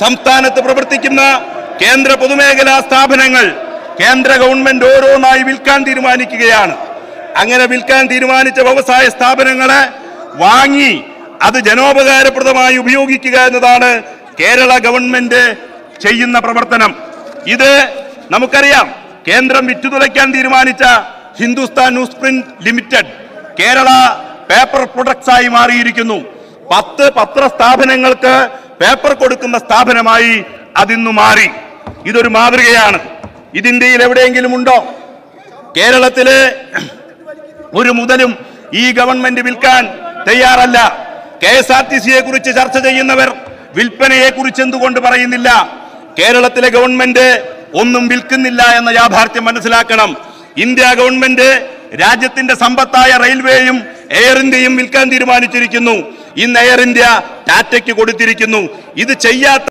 സംസ്ഥാനത്ത് പ്രവർത്തിക്കുന്ന കേന്ദ്ര പൊതുമേഖലാ സ്ഥാപനങ്ങൾ കേന്ദ്ര ഗവൺമെന്റ് ഓരോന്നായി വിൽക്കാൻ തീരുമാനിക്കുകയാണ്. അങ്ങനെ വിൽക്കാൻ തീരുമാനിച്ച വ്യവസായ സ്ഥാപനങ്ങളെ വാങ്ങി അത് ജനോപകാരപ്രദമായി ഉപയോഗിക്കുക എന്നതാണ് കേരള ഗവൺമെന്റ് ചെയ്യുന്ന പ്രവർത്തനം. ഇത് നമുക്കറിയാം കേന്ദ്രം വിറ്റുതുലയ്ക്കാൻ തീരുമാനിച്ച Hindustan news print limited Kerala paper products ആയി മാറിയിരിക്കുന്നു. പത്ത് പത്ര സ്ഥാപനങ്ങൾക്ക് പേപ്പർ കൊടുക്കുന്ന സ്ഥാപനമായി അതിന്നു മാറി. ഇതൊരു മാതൃകയാണ്. ഇത് ഇന്ത്യയിൽ എവിടെയെങ്കിലും ഉണ്ടോ? കേരളത്തിലെ ഒരു മുതലും ഈ ഗവൺമെന്റ് വിൽക്കാൻ തയ്യാറല്ല. കെ എസ് ആർ ടി സിയെ കുറിച്ച് ചർച്ച ചെയ്യുന്നവർ വിൽപ്പനയെ കുറിച്ച് എന്തുകൊണ്ട് പറയുന്നില്ല? കേരളത്തിലെ ഗവൺമെന്റ് ഒന്നും വിൽക്കുന്നില്ല എന്ന യാഥാർത്ഥ്യം മനസ്സിലാക്കണം. ഇന്ത്യ ഗവൺമെന്റ് രാജ്യത്തിന്റെ സമ്പത്തായ റെയിൽവേയും എയർ ഇന്ത്യയും വിൽക്കാൻ തീരുമാനിച്ചിരിക്കുന്നു. ഇന്ന് എയർ ഇന്ത്യ ടാറ്റയ്ക്ക് കൊടുത്തിരിക്കുന്നു. ഇത് ചെയ്യാത്ത